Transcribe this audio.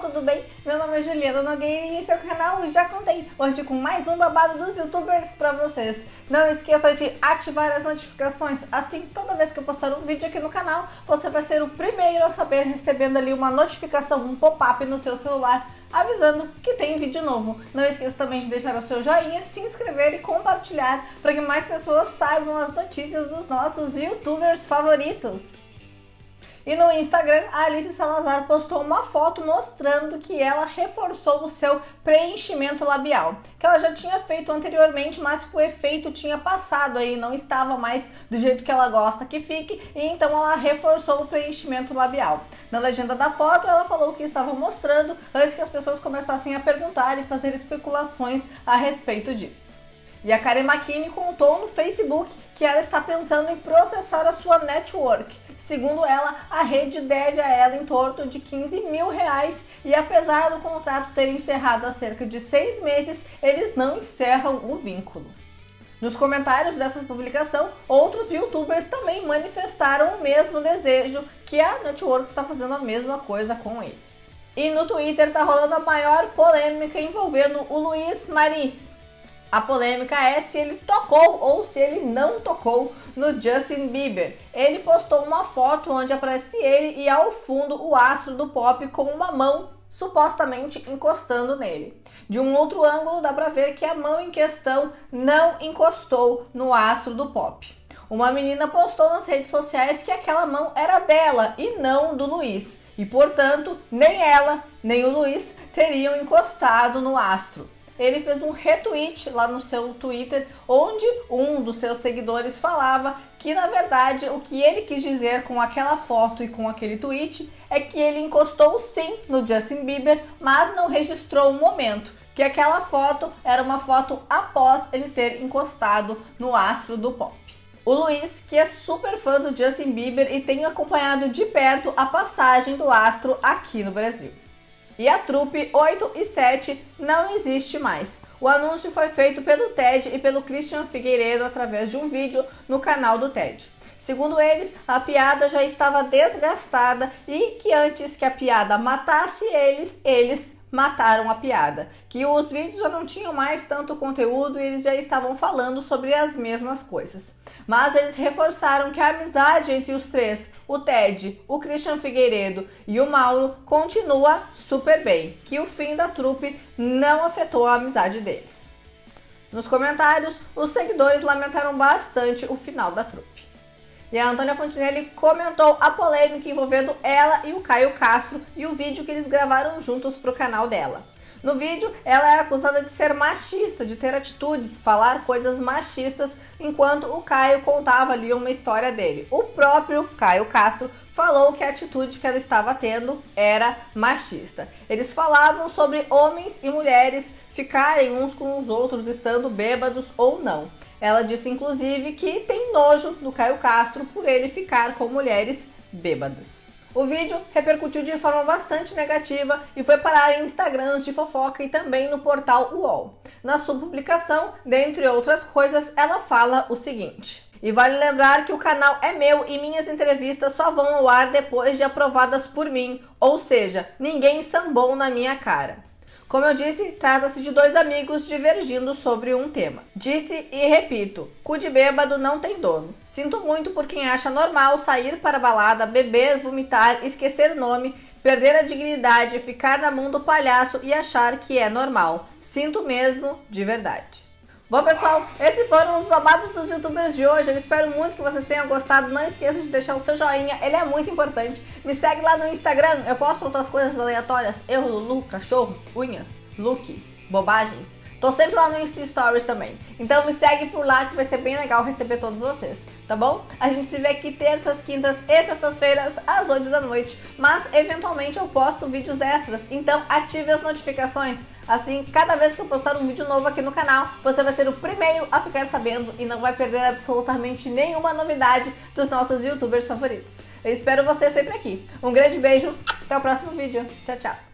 tudo bem? Meu nome é Juliana Nogueira e esse é o canal Já Contei. Hoje com mais um babado dos youtubers pra vocês. Não esqueça de ativar as notificações, assim toda vez que eu postar um vídeo aqui no canal, você vai ser o primeiro a saber recebendo ali uma notificação, um pop-up no seu celular avisando que tem vídeo novo. Não esqueça também de deixar o seu joinha, se inscrever e compartilhar para que mais pessoas saibam as notícias dos nossos youtubers favoritos. E no Instagram, a Alice Salazar postou uma foto mostrando que ela reforçou o seu preenchimento labial, que ela já tinha feito anteriormente, mas que o efeito tinha passado aí, não estava mais do jeito que ela gosta que fique, e então ela reforçou o preenchimento labial. Na legenda da foto, ela falou que estava mostrando antes que as pessoas começassem a perguntar e fazer especulações a respeito disso. E a Karen McKinney contou no Facebook que ela está pensando em processar a sua network. Segundo ela, a rede deve a ela em torno de 15 mil reais e apesar do contrato ter encerrado há cerca de seis meses, eles não encerram o vínculo. Nos comentários dessa publicação, outros youtubers também manifestaram o mesmo desejo que a network está fazendo a mesma coisa com eles. E no Twitter tá rolando a maior polêmica envolvendo o Luiz Maris, a polêmica é se ele tocou ou se ele não tocou no Justin Bieber. Ele postou uma foto onde aparece ele e ao fundo o astro do pop com uma mão supostamente encostando nele. De um outro ângulo dá para ver que a mão em questão não encostou no astro do pop. Uma menina postou nas redes sociais que aquela mão era dela e não do Luiz. E portanto, nem ela nem o Luiz teriam encostado no astro ele fez um retweet lá no seu Twitter, onde um dos seus seguidores falava que na verdade o que ele quis dizer com aquela foto e com aquele tweet é que ele encostou sim no Justin Bieber, mas não registrou o momento. Que aquela foto era uma foto após ele ter encostado no astro do pop. O Luiz, que é super fã do Justin Bieber e tem acompanhado de perto a passagem do astro aqui no Brasil. E a trupe 8 e 7 não existe mais. O anúncio foi feito pelo TED e pelo Christian Figueiredo através de um vídeo no canal do TED. Segundo eles, a piada já estava desgastada e que antes que a piada matasse eles, eles mataram a piada, que os vídeos já não tinham mais tanto conteúdo e eles já estavam falando sobre as mesmas coisas. Mas eles reforçaram que a amizade entre os três, o Ted, o Christian Figueiredo e o Mauro, continua super bem, que o fim da trupe não afetou a amizade deles. Nos comentários, os seguidores lamentaram bastante o final da trupe. E a Antônia Fontinelli comentou a polêmica envolvendo ela e o Caio Castro e o vídeo que eles gravaram juntos para o canal dela. No vídeo, ela é acusada de ser machista, de ter atitudes, falar coisas machistas, enquanto o Caio contava ali uma história dele. O próprio Caio Castro falou que a atitude que ela estava tendo era machista. Eles falavam sobre homens e mulheres ficarem uns com os outros estando bêbados ou não. Ela disse inclusive que tem nojo do Caio Castro por ele ficar com mulheres bêbadas. O vídeo repercutiu de forma bastante negativa e foi parar em Instagrams de fofoca e também no portal UOL. Na sua publicação, dentre outras coisas, ela fala o seguinte: e vale lembrar que o canal é meu e minhas entrevistas só vão ao ar depois de aprovadas por mim, ou seja, ninguém sambou na minha cara. Como eu disse, trata-se de dois amigos divergindo sobre um tema. Disse e repito: cu de bêbado não tem dono. Sinto muito por quem acha normal sair para balada, beber, vomitar, esquecer o nome, perder a dignidade, ficar na mão do palhaço e achar que é normal. Sinto mesmo, de verdade. Bom, pessoal, esses foram os babados dos youtubers de hoje. Eu espero muito que vocês tenham gostado. Não esqueça de deixar o seu joinha, ele é muito importante. Me segue lá no Instagram, eu posto outras coisas aleatórias. Erro Lulu, cachorros, unhas, look, bobagens. Tô sempre lá no Insta Stories também. Então me segue por lá que vai ser bem legal receber todos vocês, tá bom? A gente se vê aqui terças, quintas e sextas-feiras às 8 da noite. Mas eventualmente eu posto vídeos extras, então ative as notificações Assim, cada vez que eu postar um vídeo novo aqui no canal, você vai ser o primeiro a ficar sabendo e não vai perder absolutamente nenhuma novidade dos nossos youtubers favoritos. Eu espero você sempre aqui. Um grande beijo, até o próximo vídeo. Tchau, tchau.